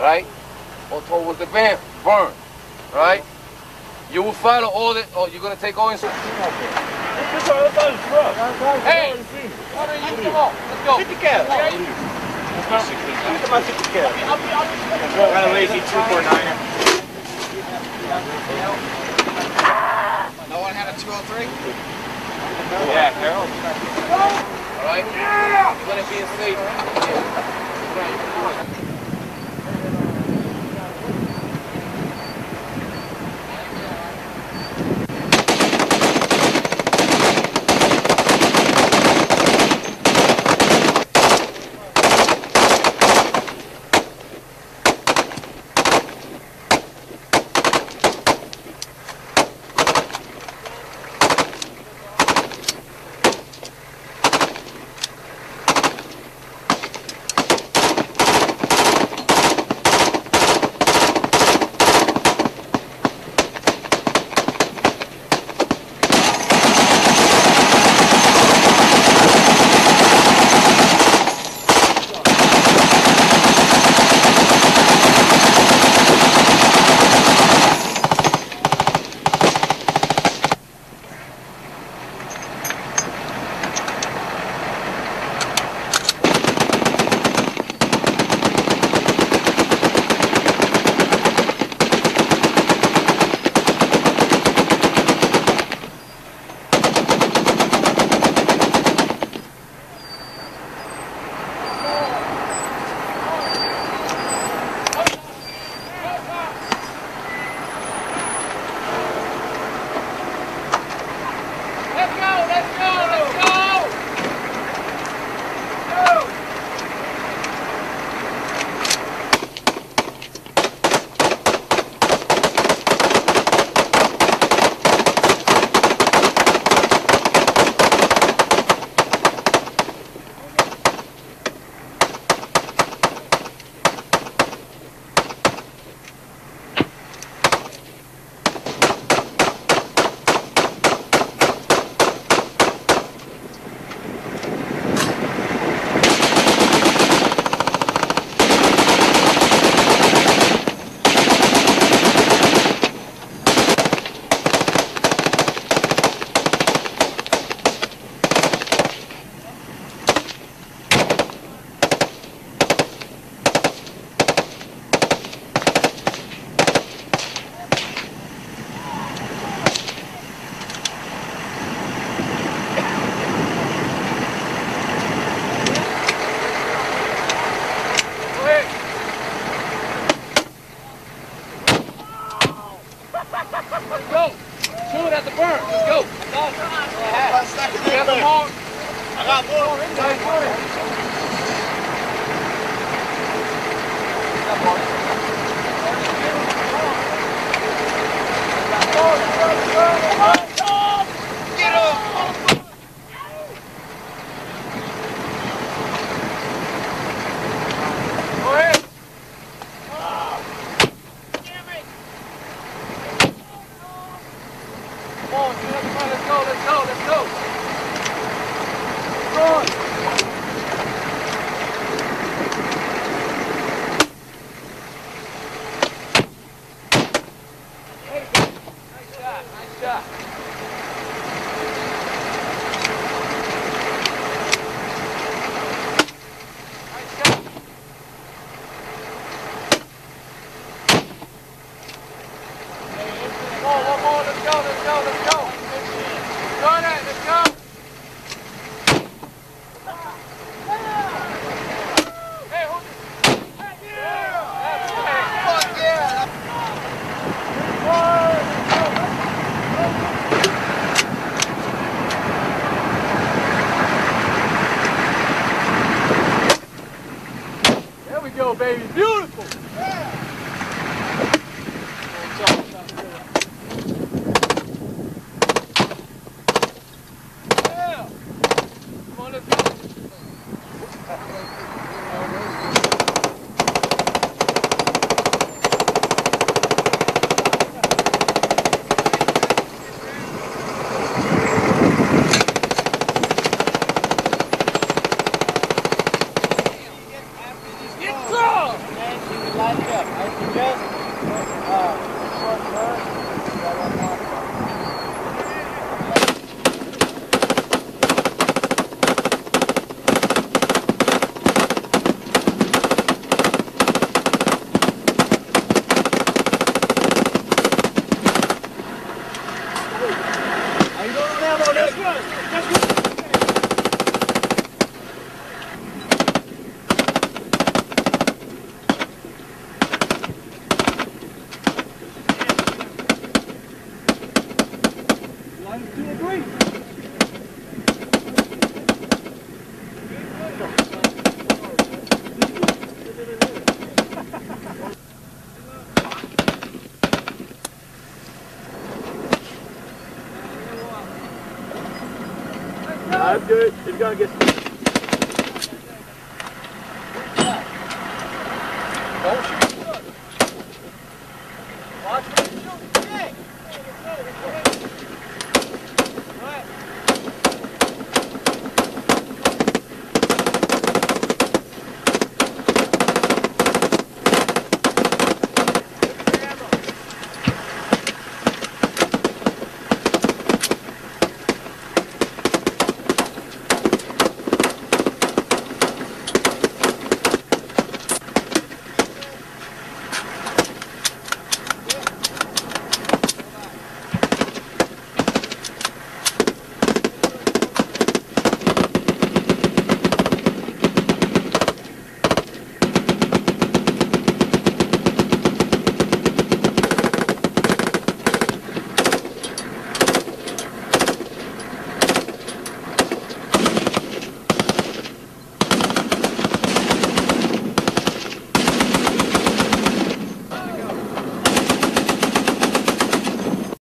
right? Or towards the berm, berm, right? You will follow all the, oh, you're gonna take all instructions? Hey! Why don't you come on? Let's go. Got a lazy 249er. No one had a 203? Yeah, Harold. All right? You're gonna be in safe. Let's go. Shoot at the berm. Let's go. You have some more? I got more. Go ahead. Come on, shoot at the berm. Let's go, let's go, let's go. Run. Nice shot, nice shot. Nice shot. One more, one more, let's go, let's go, let's go. Go there, let's go. Hey, hold it. That's right. Fuck yeah. There we go, baby. Beautiful. Yeah. Come on, let's go. Get some! That's good. He's gonna get.